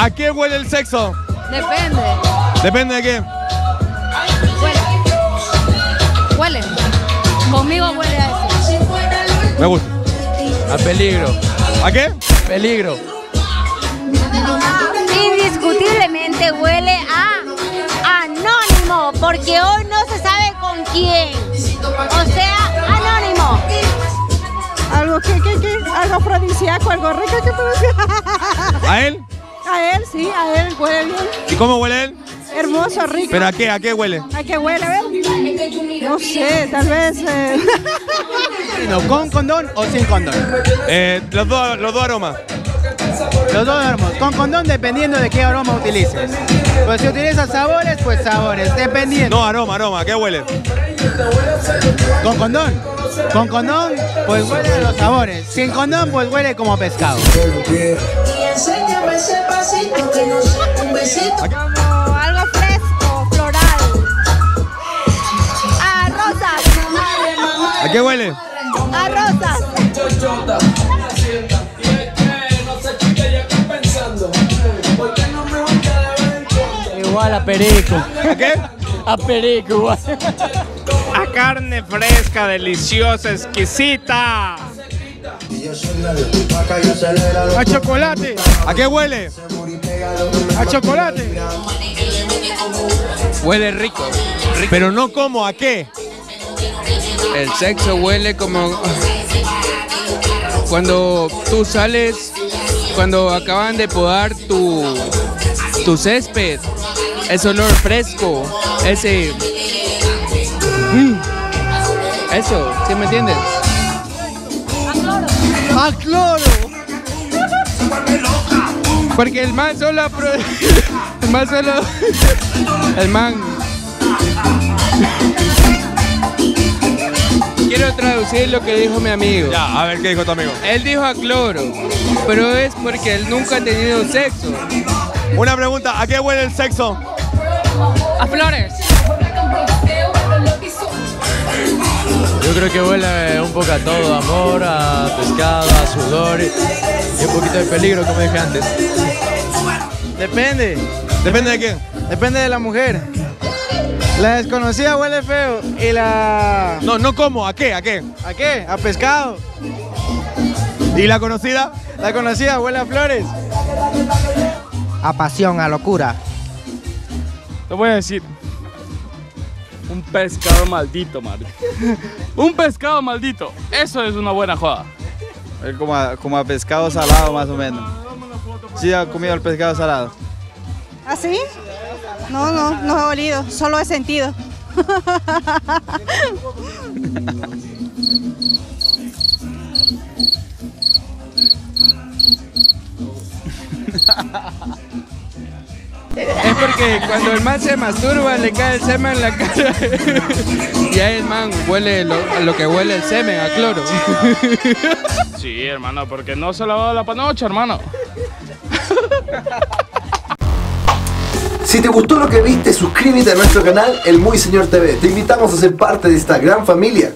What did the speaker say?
¿A qué huele el sexo? Depende. Depende de qué. Huele. Huele. Conmigo huele a eso. Me gusta. A peligro. ¿A qué? Peligro. Indiscutiblemente huele a anónimo, porque hoy no se sabe con quién. O sea, anónimo. Algo que, que, que, algo afrodisíaco, algo rico que puede ¿A él? A él, sí, a él huele bien. ¿Y cómo huele él? Hermoso, rico. ¿Pero a qué? ¿A qué huele? ¿A qué huele? A ver. No sé, tal vez. eh, ¿Con condón o sin condón? Eh, los, dos, los dos aromas. Los dos aromas. Con condón dependiendo de qué aroma utilices. Pues si utilizas sabores, pues sabores, dependiendo. No, aroma, aroma. ¿A qué huele? Con condón. Con condón, pues huele a los sabores. Sin condón, pues huele como pescado. Como algo fresco, floral. A rosas. ¿A qué huele? A rosas. Igual a perico. ¿A qué? A perico igual. A carne fresca, deliciosa, exquisita. A chocolate. ¿A qué huele? A chocolate. Huele rico. Pero no como, ¿a qué? El sexo huele como cuando tú sales, cuando acaban de podar tu, tu césped. Ese olor fresco, ese... Mm. Eso, ¿sí me entiendes? A cloro. Porque el man solo... El man solo... El man... Quiero traducir lo que dijo mi amigo. Ya, a ver qué dijo tu amigo. Él dijo a cloro, pero es porque él nunca ha tenido sexo. Una pregunta, ¿a qué huele el sexo? A flores. Creo que huele un poco a todo, amor, a pescado, a sudor y un poquito de peligro, como dije antes. Depende, ¿Depende de qué? depende de la mujer. La desconocida huele feo y la... No, no como, ¿a qué? ¿A qué? ¿A qué? A pescado. ¿Y la conocida? La conocida huele a flores. A pasión, a locura. Te voy a decir. Un pescado maldito, madre. Un pescado maldito. Eso es una buena joda. Como a, como a pescado salado más o menos. Sí, ha comido el pescado salado. ¿Así? No, no, no he olido, solo he sentido. Es porque cuando el man se masturba le cae el semen en la cara. Y ahí el man huele lo, a lo que huele el semen, a cloro. Sí, hermano, porque no se lavaba la panocha, hermano. Si te gustó lo que viste, suscríbete a nuestro canal El Muy Señor TV. Te invitamos a ser parte de esta gran familia.